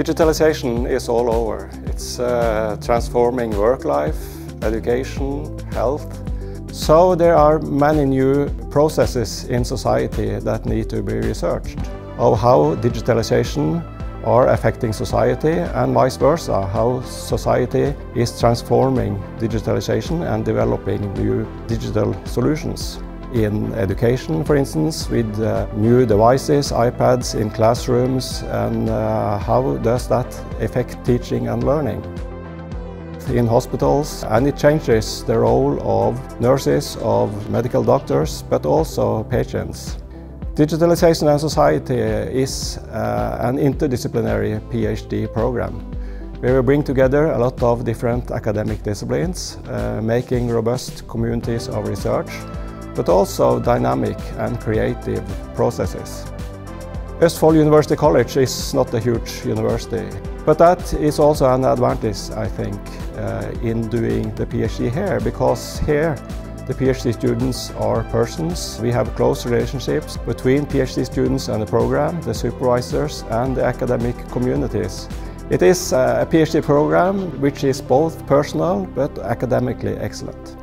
Digitalization is all over. It's uh, transforming work life, education, health. So there are many new processes in society that need to be researched of how digitalization are affecting society and vice versa, how society is transforming digitalization and developing new digital solutions in education, for instance, with uh, new devices, iPads in classrooms, and uh, how does that affect teaching and learning? in hospitals and it changes the role of nurses, of medical doctors, but also patients. Digitalization and Society is uh, an interdisciplinary PhD program where we bring together a lot of different academic disciplines, uh, making robust communities of research but also dynamic and creative processes. Østfold University College is not a huge university, but that is also an advantage, I think, uh, in doing the PhD here, because here the PhD students are persons. We have close relationships between PhD students and the program, the supervisors and the academic communities. It is a PhD program which is both personal but academically excellent.